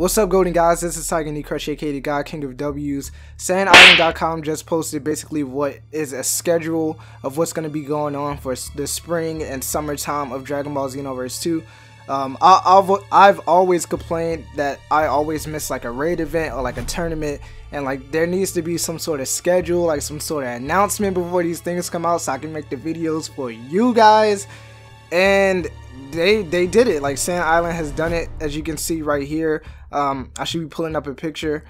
What's up, Golden Guys? This is Tiger Knee Crush, aka the God King of W's. SaiyanIsland.com just posted basically what is a schedule of what's going to be going on for the spring and summertime of Dragon Ball Xenoverse 2. Um, I, have I've always complained that I always miss like a raid event or like a tournament, and like there needs to be some sort of schedule, like some sort of announcement before these things come out, so I can make the videos for you guys. And they they did it. Like Saiyan Island has done it, as you can see right here. Um, I should be pulling up a picture.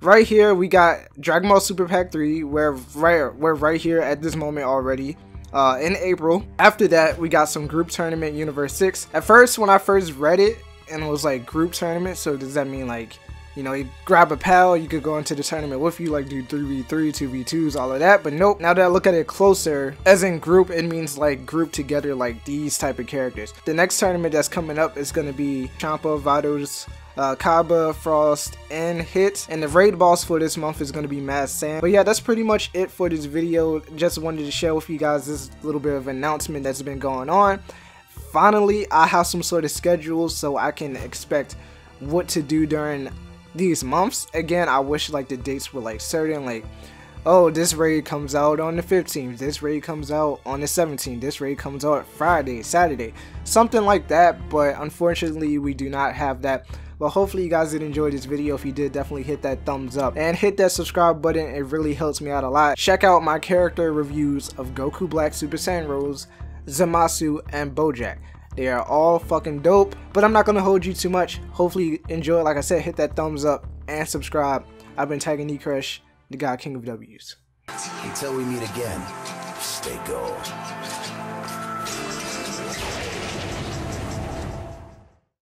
Right here, we got Dragon Ball Super Pack 3. We're right, we're right here at this moment already. Uh, in April. After that, we got some group tournament Universe 6. At first, when I first read it, and it was like group tournament, so does that mean like you know, you grab a pal, you could go into the tournament with you, like do 3v3, 2v2s, all of that. But nope, now that I look at it closer, as in group, it means like group together like these type of characters. The next tournament that's coming up is going to be Champa, Vados, uh, Cabba, Frost, and Hit. And the raid boss for this month is going to be Mad Sam. But yeah, that's pretty much it for this video. Just wanted to share with you guys this little bit of announcement that's been going on. Finally, I have some sort of schedule so I can expect what to do during these months. Again, I wish like the dates were like certain, like oh, this raid comes out on the 15th, this raid comes out on the 17th, this raid comes out Friday, Saturday, something like that. But unfortunately, we do not have that. But hopefully you guys did enjoy this video. If you did, definitely hit that thumbs up and hit that subscribe button. It really helps me out a lot. Check out my character reviews of Goku Black Super Saiyan Rose, Zamasu, and Bojack. They are all fucking dope. But I'm not to hold you too much. Hopefully you enjoy Like I said, hit that thumbs up and subscribe. I've been tagging Knee Crush, the God King of W's. Until we meet again, stay gold.